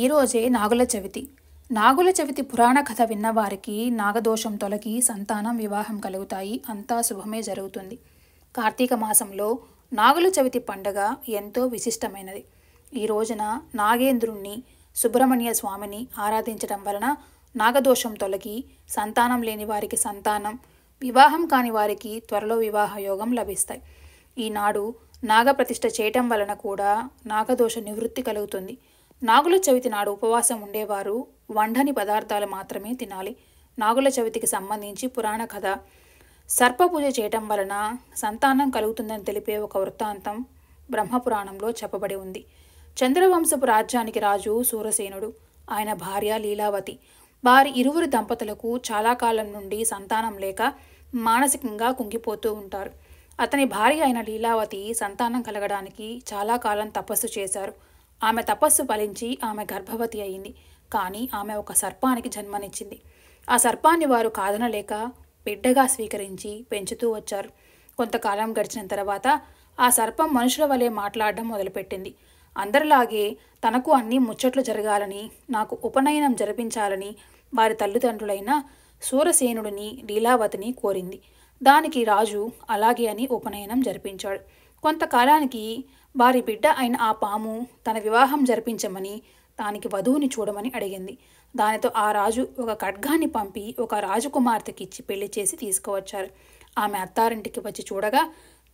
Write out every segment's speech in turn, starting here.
ఈరోజే నాగుల చవితి. నాగుల చవితి పురాణ కథ విన్నవారికి నాగదోషం తొలగి సంతానం వివాహం కలుగుతాయి. అంతా శుభమే జరుగుతుంది. కార్తీక మాసంలో నాగుల చవితి పండగ ఎంతో విశిష్టమైనది. ఈ రోజున నాగేంద్రుణ్ణి సుబ్రహ్మణ్య స్వామిని ఆరాధించడం వలన నాగదోషం తొలగి సంతానం లేని వారికి సంతానం వివాహం కాని వారికి త్వరలో వివాహ యోగం లభిస్తాయి. ఈనాడు నాగప్రతిష్ఠ చేయటం వలన కూడా నాగదోష నివృత్తి కలుగుతుంది. నాగుల చవితి నాడు ఉపవాసం ఉండేవారు. వండని పదార్థాలు మాత్రమే తినాలి. నాగుల చవితికి సంబంధించి పురాణ కథ. సర్పపూజ చేయటం వలన సంతానం కలుగుతుందని తెలిపే ఒక వృత్తాంతం బ్రహ్మపురాణంలో చెప్పబడి ఉంది. చంద్రవంశపు రాజ్యానికి రాజు సూరసేనుడు. ఆయన భార్య లీలావతి. వారి ఇరువురు దంపతులకు చాలా కాలం నుండి సంతానం లేక మానసికంగా కుంగిపోతూ ఉంటారు. అతని భార్య అయిన లీలావతి సంతానం కలగడానికి చాలా కాలం తపస్సు చేశారు. ఆమె తపస్సు ఫలించి ఆమె గర్భవతి అయింది. కానీ ఆమె ఒక సర్పానికి జన్మనిచ్చింది. ఆ సర్పాన్ని వారు కాదనలేక బిడ్డగా స్వీకరించి పెంచుతూ వచ్చారు. కొంతకాలం గడిచిన తర్వాత ఆ సర్పం మనుషుల వలె మాట్లాడడం మొదలుపెట్టింది. అందరిలాగే తనకు అన్ని ముచ్చట్లు జరగాలని నాకు ఉపనయనం జరిపించాలని వారి తల్లిదండ్రులైన సూరసేనుడిని లీలావతిని కోరింది. దానికి రాజు అలాగే అని ఉపనయనం జరిపించాడు. కొంతకాలానికి వారి బిడ్డ అయిన ఆ పాము తన వివాహం జరిపించమని దానికి వధువుని చూడమని అడిగింది. దానితో ఆ రాజు ఒక ఖడ్గాన్ని పంపి ఒక రాజకుమార్తెకి ఇచ్చి పెళ్ళి చేసి తీసుకువచ్చారు. ఆమె అత్తారింటికి వచ్చి చూడగా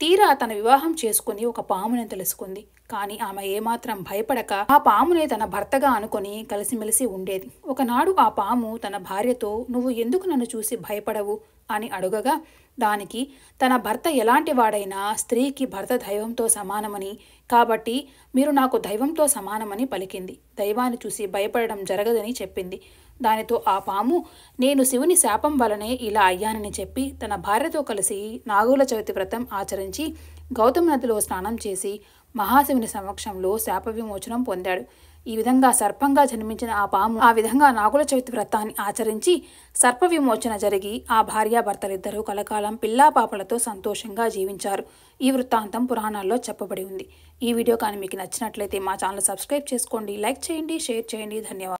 తీరా తన వివాహం చేసుకుని ఒక పాముని తెలుసుకుంది. కానీ ఆమె ఏమాత్రం భయపడక ఆ పామునే తన భర్తగా అనుకొని కలిసిమెలిసి ఉండేది. ఒకనాడు ఆ పాము తన భార్యతో నువ్వు ఎందుకు నన్ను చూసి భయపడవు? అని అడుగగా దానికి తన భర్త ఎలాంటి వాడైనా స్త్రీకి భర్త దైవంతో సమానమని కాబట్టి మీరు నాకు దైవంతో సమానమని పలికింది. దైవాన్ని చూసి భయపడడం జరగదని చెప్పింది. దానితో ఆ పాము నేను శివుని శాపం వలనే ఇలా అయ్యానని చెప్పి తన భార్యతో కలిసి నాగుల చవితి వ్రతం ఆచరించి గౌతమ నదిలో స్నానం చేసి మహాశివుని సమక్షంలో శాప విమోచనం పొందాడు. ఈ విధంగా సర్పంగా జన్మించిన ఆ పాము ఆ విధంగా నాగుల చవితి వ్రతాన్ని ఆచరించి సర్ప విమోచన జరిగి ఆ భార్యాభర్తలిద్దరూ కలకాలం పిల్లా పాపలతో సంతోషంగా జీవించారు. ఈ వృత్తాంతం పురాణాల్లో చెప్పబడి ఉంది. ఈ వీడియో కానీ మీకు నచ్చినట్లయితే మా ఛానల్ సబ్స్క్రైబ్ చేసుకోండి లైక్ చేయండి షేర్ చేయండి. ధన్యవాదాలు.